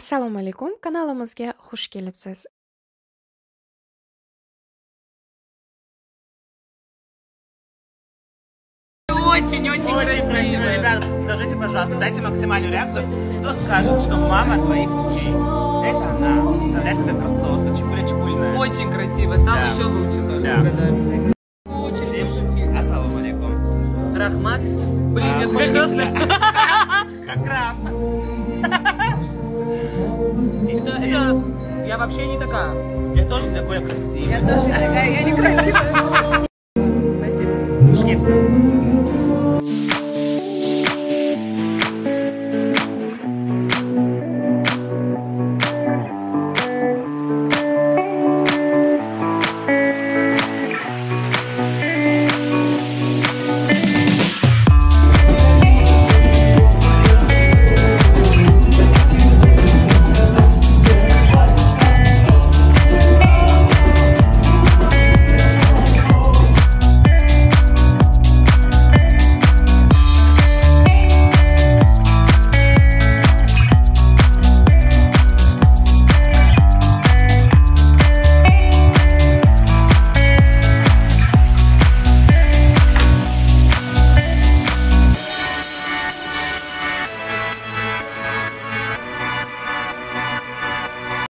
assalomu alaykum kanalimizga xush kelibsiz Очень-очень Очень красиво, ребят. Скажите, пожалуйста, дайте максимальную реакцию. Кто скажет, что мама твоих детей? Это она. Представляете, как красотка, чекуля-чекульная. Очень красиво. Стало Да. еще лучше тоже Да. с годами. Очень фирма. Ассаламу алейкум. Рахмат. Блин, А, это прекрасно. Как краб. Это, это- я вообще не такая. Я тоже такой красивый. Я тоже такая, я некрасивая.